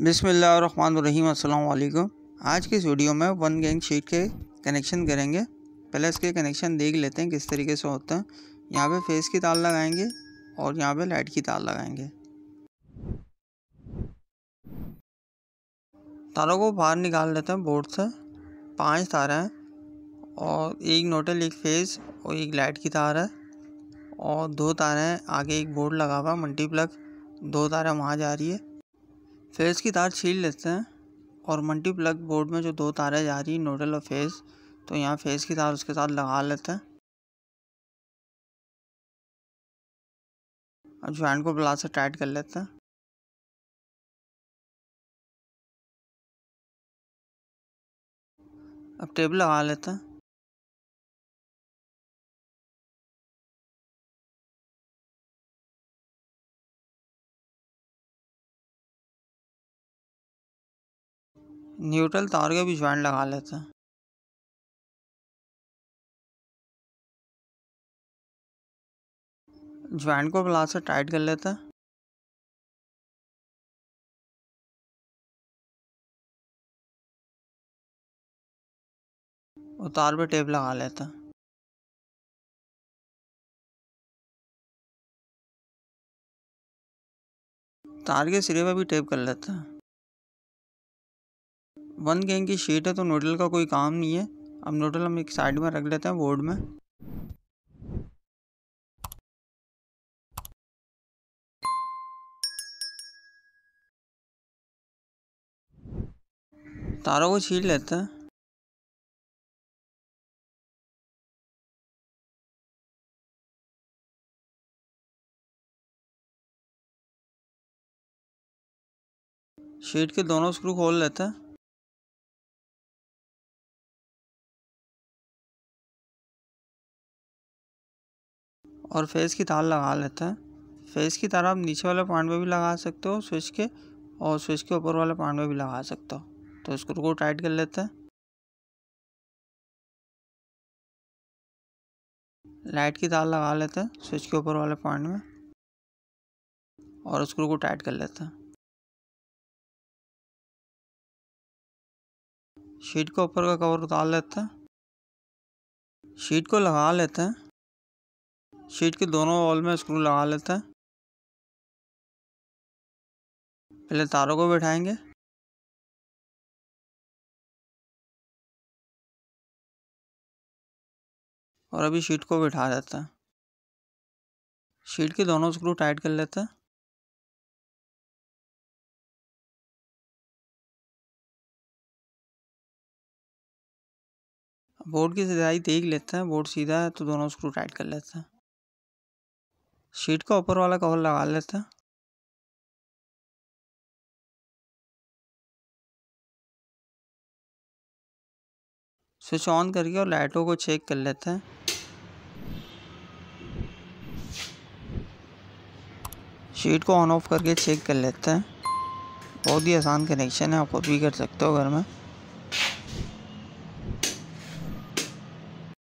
बिसमीम आज के इस वीडियो में वन गैंग शीट के कनेक्शन करेंगे। पहले इसके कनेक्शन देख लेते हैं, किस तरीके से होता है। यहाँ पे फेस की तार लगाएँगे और यहाँ पे लाइट की तार लगाएँगे। तारों को बाहर निकाल लेते हैं बोर्ड से। पाँच तार हैं और एक नोटल, एक फेस और एक लाइट की तार है। और दो तार हैं, आगे एक बोर्ड लगा हुआ मल्टी प्लग दो तारें वहाँ जा रही है। फेस की तार छील लेते हैं और मल्टी प्लग बोर्ड में जो दो तारें जा रही नोडल और फ़ेज़ तो यहाँ फ़ेज़ की तार उसके साथ लगा लेते हैं। अब ज्वाइंट को ब्लास से टाइट कर लेते हैं। अब टेबल लगा लेते हैं। न्यूट्रल तार के भी ज्वाइंट लगा लेते हैं। ज्वाइंट को प्लास से टाइट कर लेते हैं। और तार पे टेप लगा लेते हैं। तार के सिरे पर भी टेप कर लेते हैं। वन गैंग की शीट है तो नोडल का कोई काम नहीं है। अब नोडल हम एक साइड में रख लेते हैं बोर्ड में। तारों को छील लेते हैं। शीट के दोनों स्क्रू खोल लेते हैं। और फेस की तार लगा लेते हैं। फेस की तार आप नीचे वाले पॉइंट में भी लगा सकते हो, स्विच के, और स्विच के ऊपर वाले पॉइंट में भी लगा सकते हो। तो स्क्रू को टाइट कर लेते हैं। लाइट की तार लगा लेते हैं स्विच के ऊपर वाले पॉइंट में, और स्क्रू को टाइट कर लेते हैं। शीट के ऊपर का कवर उतार लेते हैं। शीट को लगा लेते हैं। शीट के दोनों वॉल में स्क्रू लगा लेते हैं। पहले तारों को बैठाएँगे। और अभी शीट को बैठा देते हैं। शीट के दोनों स्क्रू टाइट कर लेते हैं। बोर्ड की सीधाई देख लेते हैं। बोर्ड सीधा है तो दोनों स्क्रू टाइट कर लेते हैं। शीट का ऊपर वाला कवर लगा लेते हैं। स्विच ऑन करके और लाइटों को चेक कर लेते हैं। शीट को ऑन ऑफ़ करके चेक कर लेते हैं। बहुत ही आसान कनेक्शन है, आप खुद भी कर सकते हो घर में।